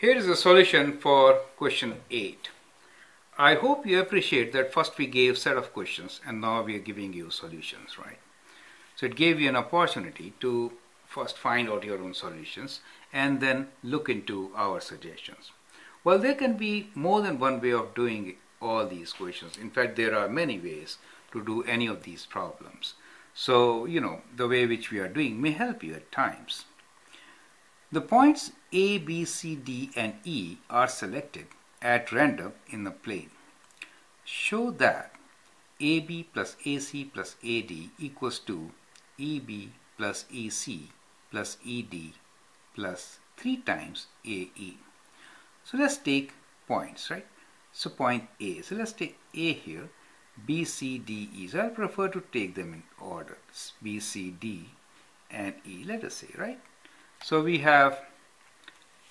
Here is a solution for question 8. I hope you appreciate that first we gave set of questions and now we are giving you solutions, right? So it gave you an opportunity to first find out your own solutions and then look into our suggestions. Well, there can be more than one way of doing all these questions. In fact, there are many ways to do any of these problems. So, you know, the way which we are doing may help you at times. The points A, B, C, D and E are selected at random in the plane. Show that AB plus AC plus AD equals to EB plus EC plus ED plus 3 times AE. So let's take points, right? So point A. So let's take A here, B, C, D, E. So I prefer to take them in order. B, C, D and E, let us say, right? So we have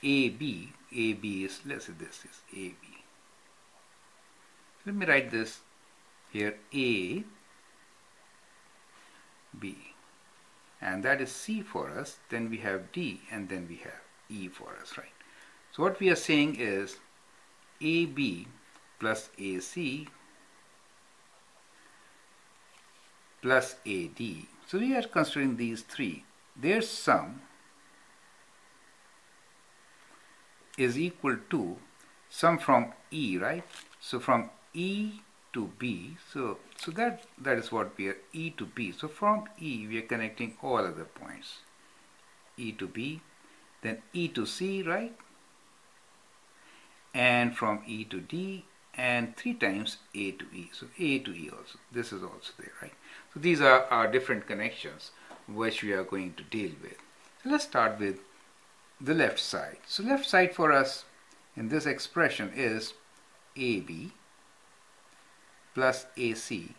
AB, AB is, let's say this is AB. Let me write this here A, B. And that is C for us, then we have D, and then we have E for us, right? So what we are saying is AB plus AC plus AD. So we are considering these three. Their sum is equal to sum from E, right? So from E to B, so so that that is what we are E to B. So from E we are connecting all other points. E to B, then E to C, right? And from E to D and three times A to E. So A to E also. This is also there, right? So these are our different connections which we are going to deal with. So let's start with the left side. So left side for us in this expression is AB plus AC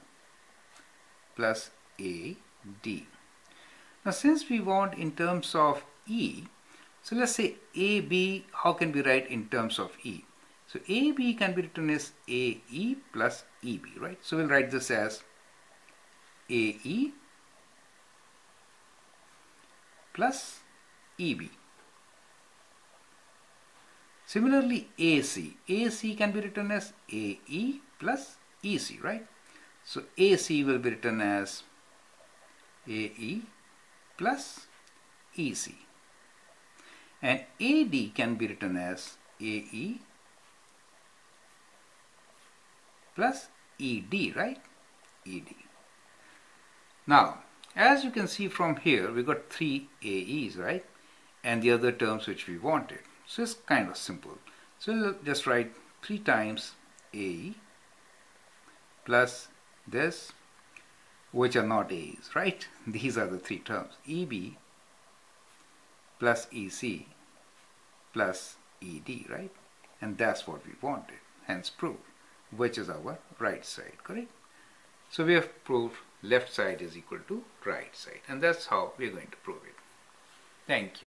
plus AD. Now since we want in terms of E, so let's say AB, how can we write in terms of E? So AB can be written as AE plus EB, right? So we'll write this as AE plus EB. Similarly, AC. AC can be written as AE plus EC, right? So AC will be written as AE plus EC. And AD can be written as AE plus ED, right? ED. Now, as you can see from here, we got three AEs, right? And the other terms which we wanted. So it's kind of simple. So just write 3 times A plus this, which are not A's, right? These are the three terms. EB plus EC plus ED, right? And that's what we wanted, hence proof, which is our right side, correct? So we have proved left side is equal to right side, and that's how we're going to prove it. Thank you.